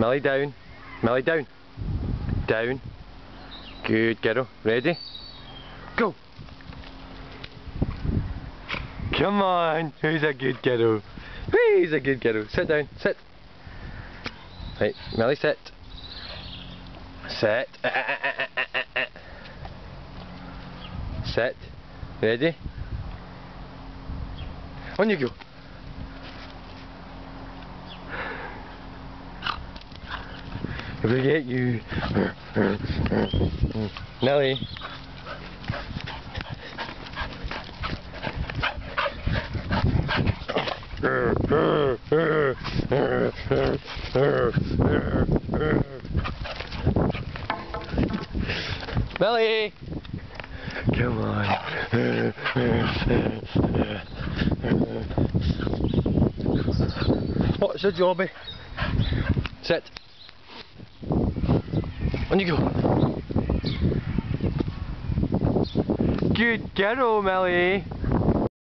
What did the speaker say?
Millie down. Millie down. Down. Good girl. Ready? Go! Come on! Who's a good girl? Who's a good girl? Sit down. Sit. Right, Millie sit. Sit. Sit. Ready? On you go. We get you. Nelly. Nelly! Come on. What's the jobby? Sit. On you go. Good girl, Melly.